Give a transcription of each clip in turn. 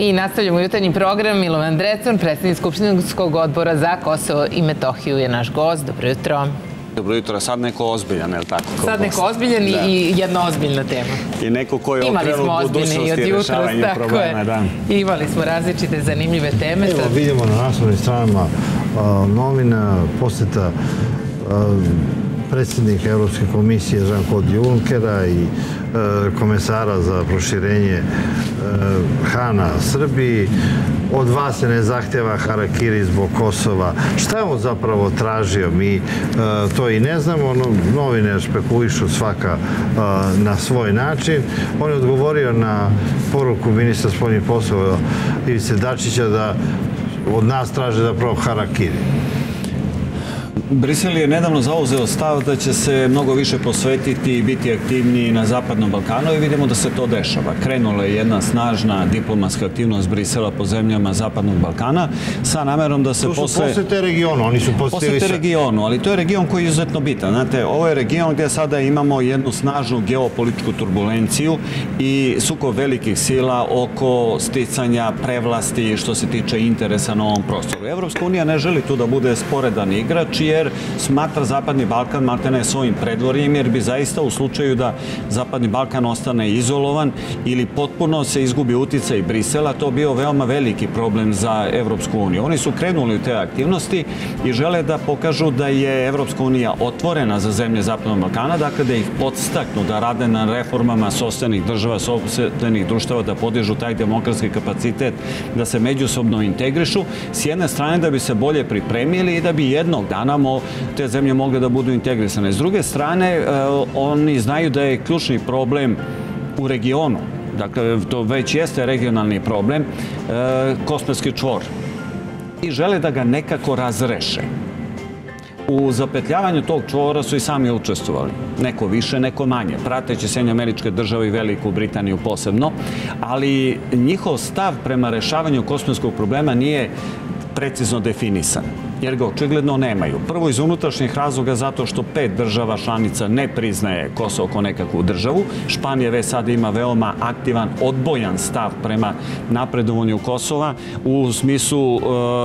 I nastavljamo jutarnji program. Milovan Drecon, predsednik Skupštinskog odbora za Kosovo i Metohiju je naš gost. Dobro jutro. Dobro jutro, sad neko ozbiljan, je li tako? Sad neko ozbiljan Da. i jedna ozbiljna tema. I neko ko je od budućnosti i tako problema. Da. Imali smo različite zanimljive teme. Evo Sad- vidimo na naslovnim stranama novina poseta predsjednika Europske komisije Jean-Claude Junckera i e, komesara za proširenje e, Hana Srbiji. Od vas se ne zahtjeva harakiri zbog Kosova. Šta je on zapravo tražio? Mi e, to i ne znamo. No, novine špekulišu svaka на na svoj način. On je odgovorio na poruku ministra spoljnih poslova Ivice Dačića da od nas traže zapravo harakiri. Brisel je nedavno zauzeo stav da će se mnogo više posvetiti i biti aktivniji na Zapadnom Balkanu i vidimo da se to dešava. Krenula je jedna snažna diplomatska aktivnost Brisela po zemljama Zapadnog Balkana sa namerom da se To su posle... posete regionu, oni su Posete sve. regionu, ali to je region koji je izuzetno bitan. Znate, ovo je region gdje sada imamo jednu snažnu geopolitičku turbulenciju i sukob velikih sila oko sticanja prevlasti što se tiče interesa na ovom prostoru. Evropska unija ne želi tu da bude sporedan igrač jer smatra Zapadni Balkan maltene svojim predvorjem jer bi zaista u slučaju da Zapadni Balkan ostane izolovan ili potpuno se izgubi uticaj Brisela, to bio veoma veliki problem za Evropsku uniju. Oni su krenuli u te aktivnosti i žele da pokažu da je Evropska unija otvorena za zemlje Zapadnog Balkana, dakle da ih podstaknu da rade na reformama sostenih država, sostenih društava, da podižu taj demokratski kapacitet, da se međusobno integrišu, s jedne strane da bi se bolje pripremili i da bi jednog dana mo, te zemlje mogle da budu integrisane. S druge strane, e, oni znaju da je ključni problem u regionu, dakle to već jeste regionalni problem, e, Kosmetski čvor i žele da ga nekako razreše. U zapetljavanju tog čvora su i sami učestvovali. Neko više, neko manje, prateći Sjedinje američke države i Veliku Britaniju posebno, ali njihov stav prema rešavanju kosmetskog problema nije precizno definisan jer ga očigledno nemaju. Prvo iz unutrašnjih razloga zato što pet država članica ne priznaje Kosovo kao nekakvu državu. Španija već sada ima veoma aktivan, odbojan stav prema napredovanju Kosova u smislu e,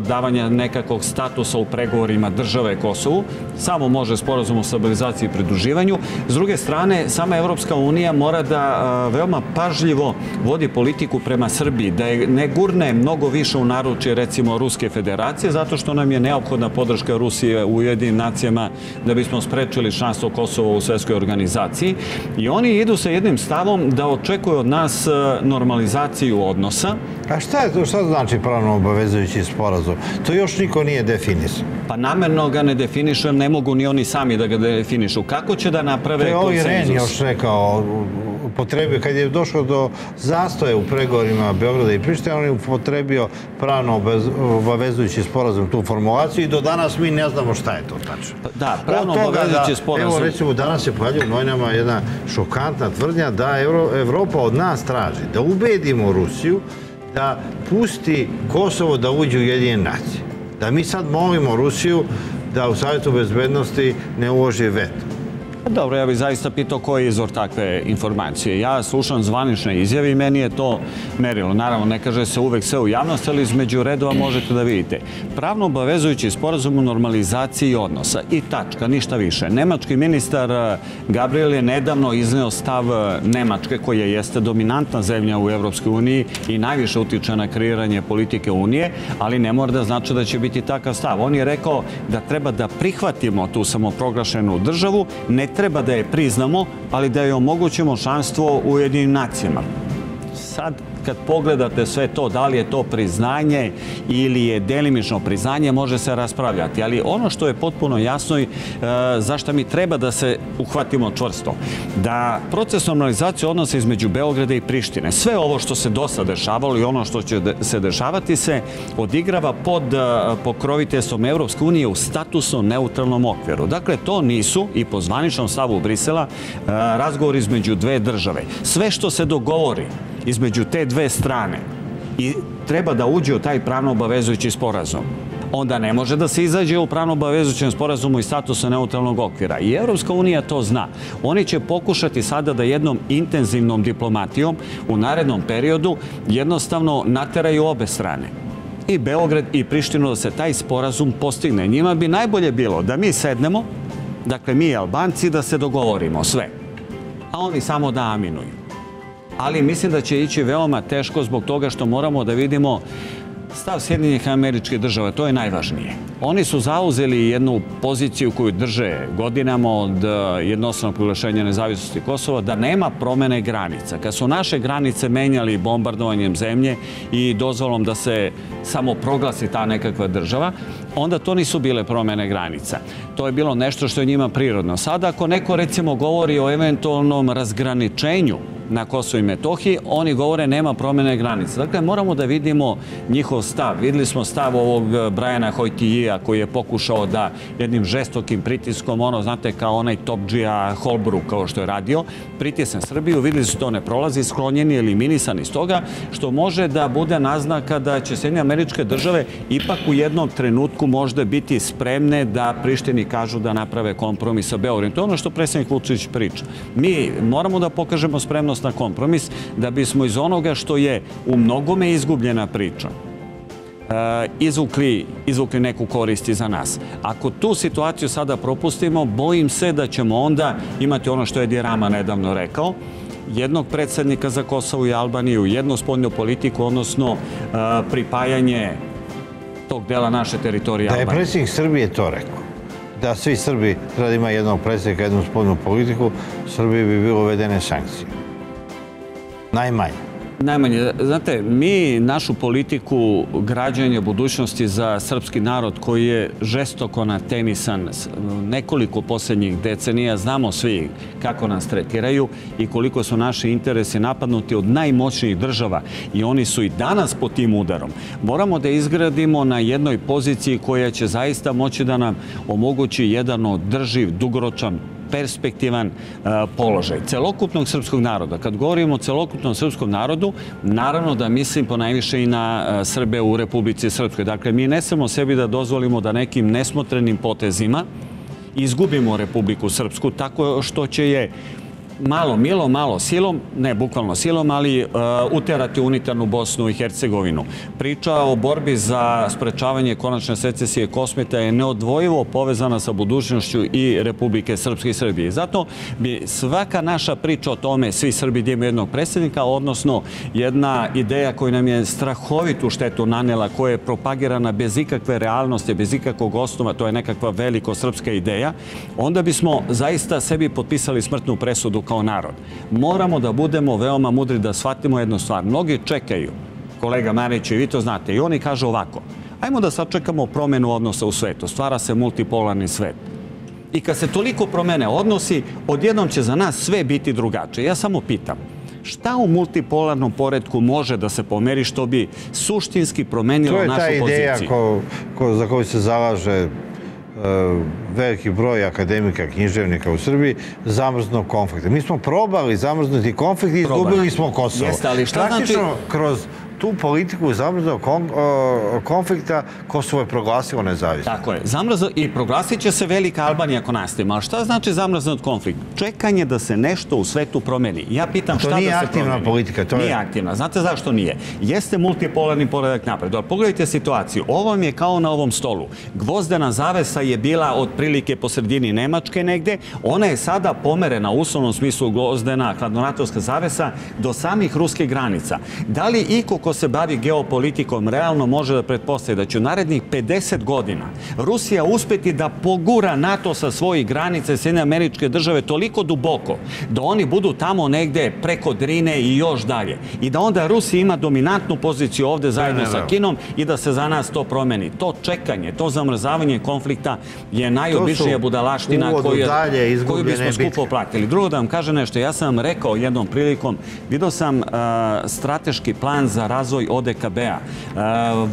davanja nekakvog statusa u pregovorima države Kosovu. Samo može sporazum o stabilizaciji i pridruživanju. S druge strane, sama Evropska unija mora da e, veoma pažljivo vodi politiku prema Srbiji, da je ne gurne mnogo više u naručje recimo Ruske federacije, zato što nam je neophodna podrška Rusije u Ujedinim nacijama da bismo sprečili članstvo Kosova u svetskoj organizaciji. I oni idu sa jednim stavom da očekuju od nas e, normalizaciju odnosa, A šta je to, šta znači pravno obavezujući sporazum? To još niko nije definisao. pa namerno ga ne definišu, jer ne mogu ni oni sami da ga definišu. Kako će da naprave To je ovaj Ren konsenzus? još rekao, upotrebio, kad je došlo do zastoja u pregovorima Beograda i Prištine, on je upotrebio pravno obavezujući sporazum, tu formulaciju i do danas mi ne znamo šta je to tačno. Da, pravno toga obavezujući da- sporazum. Evo recimo danas se pojavlja u novinama jedna šokantna tvrdnja da Euro, Evropa od nas traži da ubedimo Rusiju da pusti Kosovo da uđe u jedine nacije. Da mi sad molimo Rusiju da u Savjetu bezbednosti ne uloži veto. Pa Dobro, ja bih zaista pitao koji je izvor takve informacije. Ja slušam zvanične izjave i meni je to merilo. Naravno, ne kaže se uvek sve u javnosti, ali između redova možete da vidite. Pravno obavezujući sporazum o normalizaciji odnosa i tačka, ništa više. Nemački ministar eh, Gabriel je nedavno izneo stav eh, Nemačke, koja jeste dominantna zemlja u Evropskoj uniji i najviše utiče na kreiranje politike Unije, ali ne mora da znači da će biti takav stav. On je rekao da treba da prihvatimo tu samoproglašenu državu, ne treba da je priznamo, ali da je omogućimo članstvo u jedinim nacijama. Sad, kad pogledate sve to, da li je to priznanje ili je delimično priznanje, može se raspravljati. Ali ono što je potpuno jasno i e, zašto mi treba da se uhvatimo čvrsto, da proces normalizacije odnosa između Beograda i Prištine, sve ovo što se dosta dešavalo i ono što će se dešavati se odigrava pod e, pokroviteljstvom Evropske unije u statusno neutralnom okviru. Dakle, to nisu i po zvaničnom stavu Brisela e, razgovor između dve države. Sve što se dogovori između te dve strane i treba da uđe u taj pravno obavezujući sporazum. onda ne može da se izađe u pravno obavezujućem sporazumu i statusu neutralnog okvira. I Evropska unija to zna. Oni će pokušati sada da jednom intenzivnom diplomatijom u narednom periodu jednostavno nateraju obe strane i Beograd i Prištinu da se taj sporazum postigne. Njima bi najbolje bilo da mi sednemo, dakle mi Albanci, da se dogovorimo sve. A oni samo da aminuju. Ali mislim da će ići veoma teško zbog toga što moramo da vidimo stav Sjedinjenih američkih država, to je najvažnije. Oni su zauzeli jednu poziciju koju drže godinama od e, jednostavnog proglašenja nezavisnosti Kosova, da nema promene granica. Kad su naše granice menjali bombardovanjem zemlje i dozvolom da se samo proglasi ta nekakva država, onda to nisu bile promene granica. To je bilo nešto što je njima prirodno. Sada ako neko recimo govori o eventualnom razgraničenju na Kosovo i Metohiji, oni govore nema promene granice. Dakle, moramo da vidimo njihov stav. Videli smo stav ovog eh, Brajana Hojtijija koji je pokušao da jednim žestokim pritiskom, ono, znate, kao onaj Topđija Holbrook, kao što je radio, pritisne Srbiju, videli su to ne prolazi, sklonjeni, eliminisani iz toga, što može da bude naznaka da će Sjedinje američke države ipak u jednom trenutku možda biti spremne da Prištini kažu da naprave kompromis sa Beogradom. To je ono što predsednik Vučić priča. Mi moramo da pokažemo spremnost spremnost na kompromis da bismo iz onoga što je u mnogome izgubljena priča e, izvukli, izvukli neku koristi za nas. Ako tu situaciju sada propustimo, bojim se da ćemo onda imati ono što je Dirama nedavno rekao, jednog predsednika za Kosovo i Albaniju, jednu spoljnu politiku, odnosno e, pripajanje tog dela naše teritorije Albanije. Da je predsednik Srbije to rekao, da svi Srbi treba da ima jednog predsednika, jednu spoljnu politiku, Srbiji bi bilo uvedene sankcije. Najmanje. Najmanje. Znate, mi našu politiku građanja budućnosti za srpski narod koji je žestoko natenisan nekoliko poslednjih decenija, znamo svi kako nas tretiraju i koliko su naši interesi napadnuti od najmoćnijih država i oni su i danas pod tim udarom. Moramo da izgradimo na jednoj poziciji koja će zaista moći da nam omogući jedan održiv, dugoročan perspektivan e, položaj celokupnog srpskog naroda. Kad govorimo o celokupnom srpskom narodu, naravno da mislim po najviše i na e, Srbe u Republici Srpskoj. Dakle, mi ne samo sebi da dozvolimo da nekim nesmotrenim potezima izgubimo Republiku Srpsku tako što će je malo milo, malo silom, ne bukvalno silom, ali uh, uterati unitarnu Bosnu i Hercegovinu. Priča o borbi za sprečavanje konačne secesije Kosmeta je neodvojivo povezana sa budućnošću i Republike Srpske i Srbije. Zato bi svaka naša priča o tome, svi Srbi da jednog predsednika, odnosno jedna ideja koja nam je strahovitu štetu nanela, koja je propagirana bez ikakve realnosti, bez ikakvog osnova, to je nekakva veliko srpska ideja, onda bismo zaista sebi potpisali smrtnu presudu kao narod. Moramo da budemo veoma mudri da shvatimo jednu stvar. Mnogi čekaju, kolega Marić, i vi to znate, i oni kažu ovako, ajmo da sačekamo promenu odnosa u svetu, stvara se multipolarni svet. I kad se toliko promene odnosi, odjednom će za nas sve biti drugačije. Ja samo pitam, šta u multipolarnom poredku može da se pomeri što bi suštinski promenilo našu poziciju? To je ta ideja ko, ko, za koju se zalaže veliki broj akademika, književnika u Srbiji, zamrznog konflikta. Mi smo probali zamrznuti konflikt i izgubili smo Kosovo. Jeste, ali šta znači... kroz tu politiku zamrznog konflikta Kosovo je proglasilo nezavisno. Tako je. Zamrzno i proglasit će se Velika Albanija ako nastavimo. Ali šta znači zamrznut konflikt? Čekanje da se nešto u svetu promeni. Ja pitam šta da se promeni. To nije aktivna politika. To nije aktivna. Znate zašto nije? Jeste multipolarni poredak napred. Ali pogledajte situaciju. Ovo je kao na ovom stolu. Gvozdena zavesa je bila otprilike po sredini Nemačke negde. Ona je sada pomerena u uslovnom smislu gvozdena hladnoratovska zavesa do samih ruskih granica. Da li iko ko se bavi geopolitikom realno može da pretpostavi da će u narednih 50 godina Rusija uspeti da pogura NATO sa svojih granica Sjedine američke države toliko duboko da oni budu tamo negde preko Drine i još dalje. I da onda Rusija ima dominantnu poziciju ovde zajedno sa Kinom i da se za nas to promeni. To čekanje, to zamrzavanje konflikta je najobičnija budalaština koju, koju bismo skupo platili. Drugo da vam kaže nešto, ja sam vam rekao jednom prilikom, vidio sam uh, strateški plan za razvoj ODKB-a, e,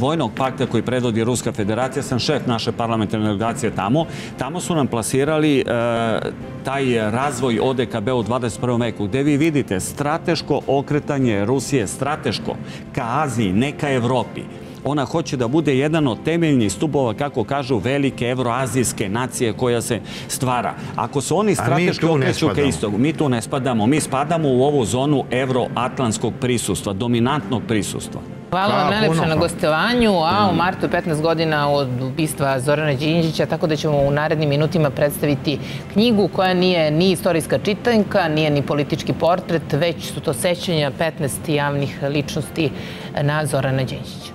vojnog pakta koji predvodi Ruska federacija, sam šef naše parlamentarne delegacije tamo. Tamo su nam plasirali e, taj razvoj ODKB u 21. veku, gde vi vidite strateško okretanje Rusije, strateško, ka Aziji, ne ka Evropi Ona hoće da bude jedan od temeljnih stubova, kako kažu, velike evroazijske nacije koja se stvara. Ako se oni strateški okreću ka istogu, mi tu ne spadamo. Mi spadamo u ovu zonu evroatlantskog prisustva, dominantnog prisustva. Hvala vam najlepše na gostovanju, a u martu 15 godina od ubistva Zorana Đinđića, tako da ćemo u narednim minutima predstaviti knjigu koja nije ni istorijska čitanka, nije ni politički portret, već su to sećanja 15 javnih ličnosti na Zorana Đinđića.